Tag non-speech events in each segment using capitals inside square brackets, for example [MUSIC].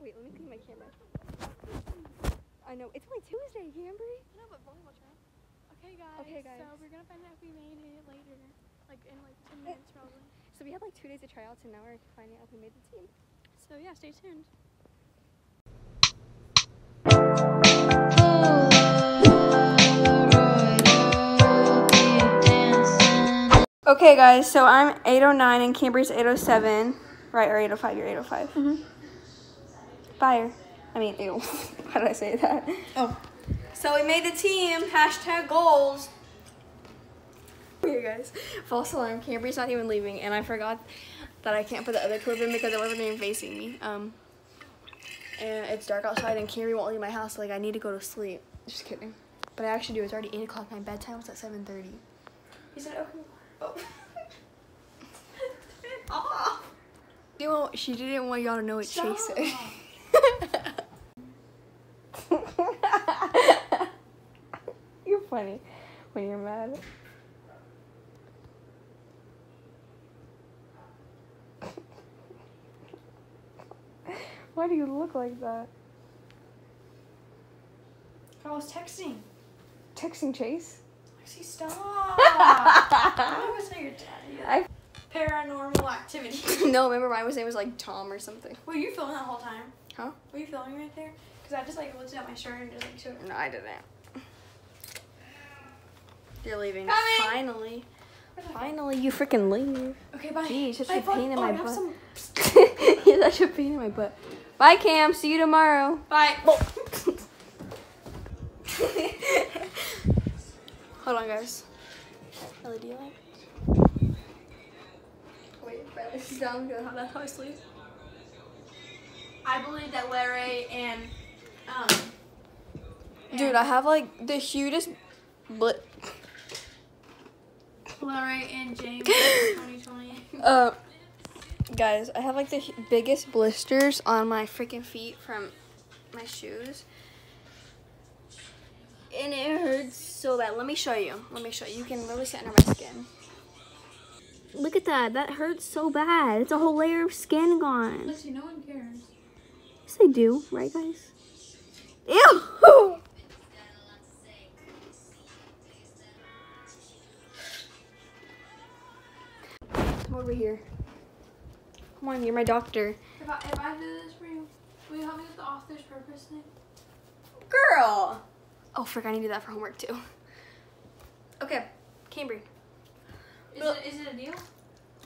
Wait, let me clean my camera. I know it's only Tuesday, Cambry. No, but volleyball trial. Okay, guys. Okay, guys. So we're gonna find out if we made it later, like in like 10 minutes probably. So we had like two days of tryouts, and now we're finding out if we made the team. So yeah, stay tuned. Okay, guys. So I'm 809 and Cambry's 807. Right, or 805. You're 805. Mhm. Fire. I mean, ew. [LAUGHS] How did I say that? Oh. So we made the team. Hashtag goals. Here, guys. False alarm. Cambry's not even leaving, and I forgot that I can't put the other clothes in because it wasn't even facing me. Um, and it's dark outside, and Cambry won't leave my house. Like I need to go to sleep. Just kidding. But I actually do. It's already 8 o'clock. My bedtime was at 7:30. He said, okay. Oh. [LAUGHS] You know, she didn't want y'all to know what Chase said. You're funny when you're mad. Why do you look like that? I was texting. Texting Chase? Lexi, stop. I'm gonna your daddy. I Paranormal activity. [LAUGHS] no, remember mine was name was like Tom or something. Were you filming that whole time? Huh? Were you filming right there? Because I just like looked at my shirt and just like showed it. No, I didn't. You're leaving. Coming. Finally. Finally, you freaking leave. Okay, bye. Gee, such Bye, a pain in Oh, my I butt. some- [LAUGHS] You're such a pain in my butt. Bye, Cam. See you tomorrow. Bye. [LAUGHS] Hold on, guys. LED light. Wait, Bradley, sit down. How that's how I sleep. I believe that Larry and um. Dude, I have like the hugest blit. Larry and James [LAUGHS] 2020. Uh, guys, I have like the biggest blisters on my freaking feet from my shoes. And it hurts so bad. Let me show you. Let me show you. You can really see it under my skin. Look at that. That hurts so bad. It's a whole layer of skin gone. Lexi, no one cares. Yes, I do. Right, guys? Ew! Come over here. Come on, you're my doctor. If I if I do this for you, will you help me with the author's purpose thing? Girl! Oh, frick, I need to do that for homework too. Okay, Cambry. Is Look. it is it a deal?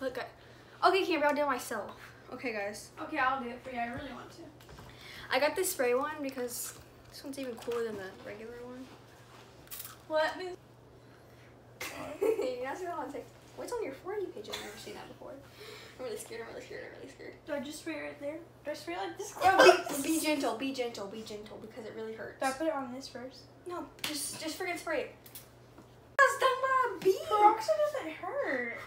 Look, I- okay, Cambry, I'll do it myself. Okay, guys. Okay, I'll do it for you. I really want to. I got this spray one because this one's even cooler than the regular one. What? [LAUGHS] you guys see that on TikTok? What's on your For You page? I've never seen that before. I'm really scared. I'm really scared. I'm really scared. Do I just spray it right there? Do I spray it like this? Oh, be, be gentle. Be gentle. Be gentle because it really hurts. Do I put it on this first? No, just just forget spray it. That's done by a bee. Peroxide doesn't hurt.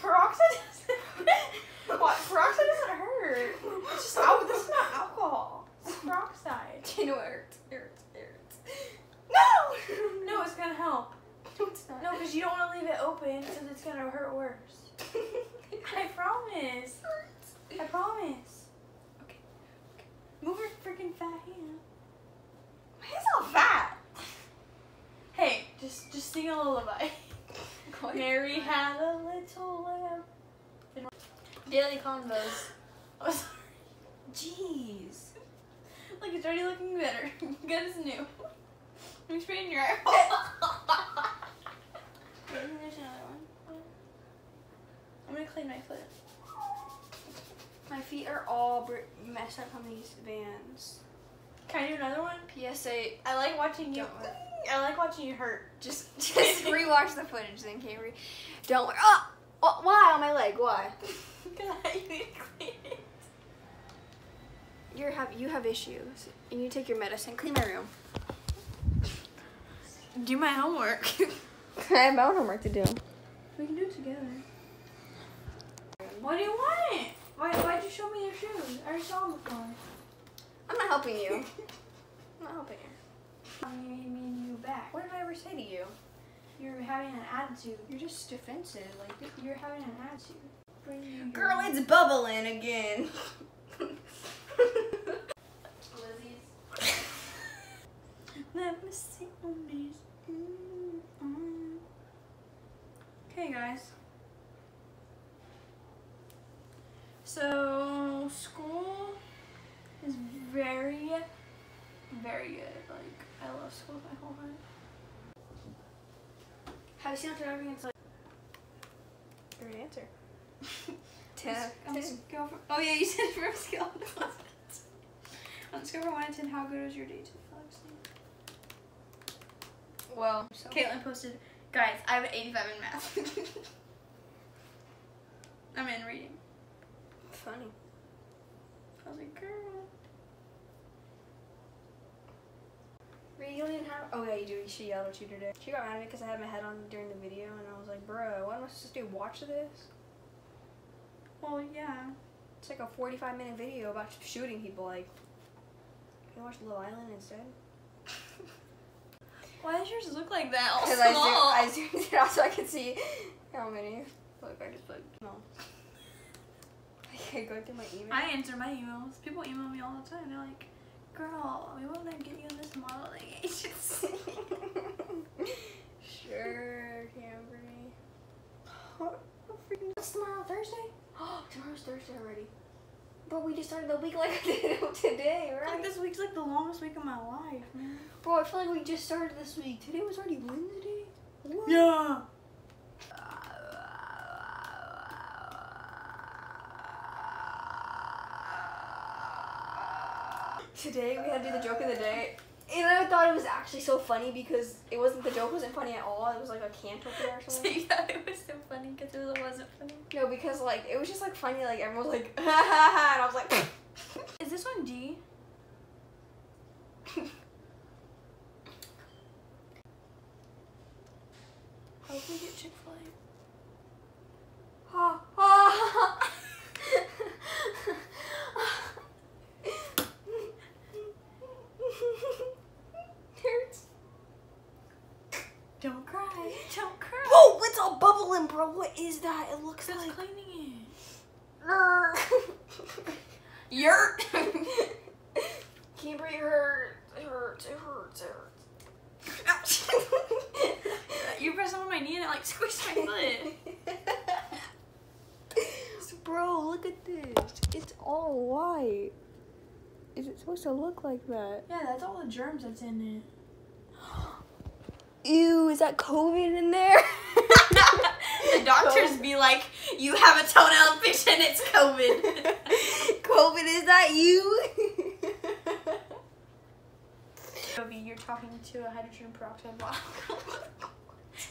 Peroxide doesn't. [LAUGHS] what? Peroxide doesn't hurt. It's just oh, al- This is not alcohol. It's peroxide. [LAUGHS] You know it hurts. It hurts. It hurts. No. [LAUGHS] No, it's gonna help. No, it's not. No, because you don't want to leave it open because it's gonna hurt worse. [LAUGHS] I promise. I promise. Okay. okay. Move your freaking fat hand. It's not fat. Hey, just just sing a lullaby. Mary had a little lamb. Daily combos. [LAUGHS] Oh, sorry. Jeez. Look, it's already looking better. [LAUGHS] Good as new. Let me spray in your eye. [LAUGHS] Maybe there's another one. I'm gonna clean my foot. My feet are all messed up from these bands. Can I do another one? PSA. I like watching you. I like watching you hurt. Just just rewatch the footage then, Cambry. Don't worry. Ah! Oh, why on my leg? Why? [LAUGHS] Because I [LAUGHS] need to clean it. You have you have issues, and you take your medicine. Clean my room. Do my homework. [LAUGHS] I have my own homework to do. we can do it together. What do you want? Why, why'd you show me your shoes? I already saw them before. I'm not helping you. I'm not helping you. I made me and you back. What did I ever say to you? You're having an attitude. You're just defensive. Like, You're having an attitude. Girl, it's bubbling again. Lizzie's. [LAUGHS] Let me see on these. Mm-hmm. Okay, guys. So school is very, very good. Like I love school my whole heart. Have you seen after driving? It's like. Great answer. [LAUGHS] Ten. On a scale from, oh yeah, you said from a scale of one. On a scale from one to ten, how good was your day to Flexi? Well, so. Caitlin posted, guys, I have an 85 in math. [LAUGHS] I'm in reading. Funny. I was like, girl. Wait, you don't even have. Oh yeah, you do. She yelled at you today. She got mad at me because I had my head on during the video, and I was like, "Bro, what am I supposed to do? Watch this? Well, yeah. It's like a 45 minute video about shooting people. Like, can you watch Little Island instead?" [LAUGHS] Why does yours look like that? All [LAUGHS] Because I, small. I zoomed it out [LAUGHS] so I could see how many. Look, I just put no. I can't go through my email. I answer my emails. People email me all the time. They're like, girl, we want to get you in this modeling [LAUGHS] agency. sure, Camry. What freaking? What's tomorrow? Thursday? Oh, [GASPS] tomorrow's Thursday already. But we just started the week like [LAUGHS] today, right? like, this week's like the longest week of my life, man. Bro, I feel like we just started this week. Today was already Wednesday. What? Yeah. Today we had to do the joke of the day. And I thought it was actually so funny because it wasn't the joke wasn't funny at all. It was like a can't opener or [LAUGHS] So something. you thought it was so funny because it really wasn't funny. No, because like it was just like funny. Like everyone was like, [LAUGHS] ha ha ha, and I was like, [LAUGHS] Is this one D? How we get Chick Fil A? ha ha. Hurts. Don't cry. Don't cry. Whoa, it's bro. What is that? It looks That's like. cleaning it. [LAUGHS] Yurt. [LAUGHS] Can't breathe. Hurt. It hurts. It hurts. It hurts. [LAUGHS] you press on my knee and it like squished my foot. Bro, look at this. It's all white. Is it supposed to look like that? Yeah, that's all the germs that's in it. [GASPS] Ew, is that COVID in there? The [LAUGHS] doctors be like, you have a toenail infection, it's COVID. [LAUGHS] COVID, is that you? [LAUGHS] Toby, you're talking to a hydrogen peroxide bottle.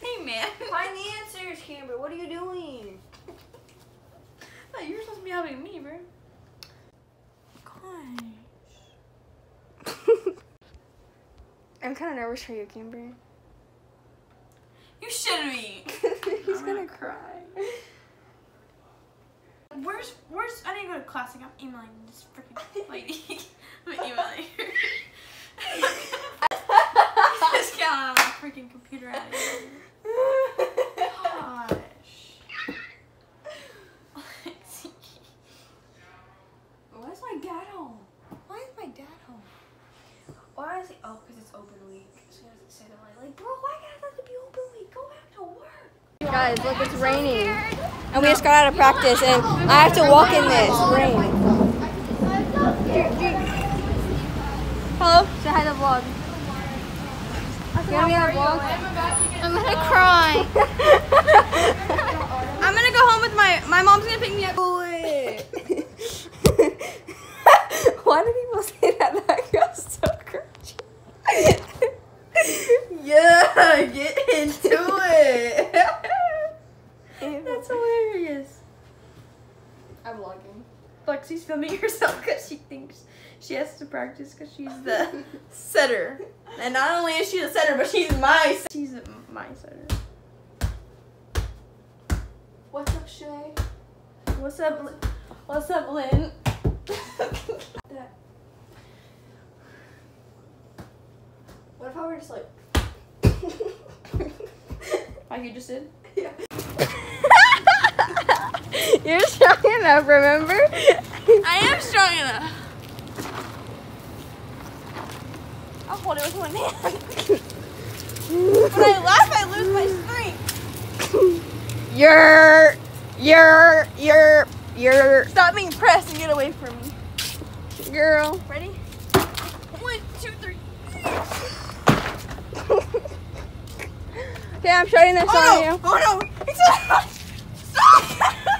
hey man. Find the answers, Camber. What are you doing? Thought you were supposed to be helping me, bro. Gosh. I'm kind of nervous for you, Camber. You should be. [LAUGHS] He's I'm gonna gonna cry. [LAUGHS] Where's where's I need to go to class. I'm emailing this freaking [LAUGHS] lady. I'm emailing her. Just get on my freaking computer out of here. Gosh. Why is my dad home? Why is my dad home? Why is he? Oh, because it's open week. So he doesn't say that like, like, bro, why can't that be open week? Go back to work. Guys, look, it's raining. And we just got out of practice, and I have to walk in this rain. Hello, say hi to the vlog. You be on a vlog? I'm gonna cry. [LAUGHS] I'm gonna go home with my my mom's gonna pick me up. Why do people say that? That girl's so cringy. Yeah, get into it. That's That's hilarious. I'm vlogging. Lexi's filming herself because she thinks she has practice because she's the setter. And not only is she the setter, but she's my she's my setter. What's up, Shay? What's up, Lin- What's up, Lynn? What if I were just like. [LAUGHS] Like you just did. yeah. [LAUGHS] You're strong enough, remember? I am strong enough. I'll hold it with one hand. when I laugh, I lose my strength. You're, you're, you're, you're, Stop being pressed and get away from me. girl. Ready? One, two, three. Okay, I'm shutting this oh, on Oh you. no! Oh no! It's [LAUGHS]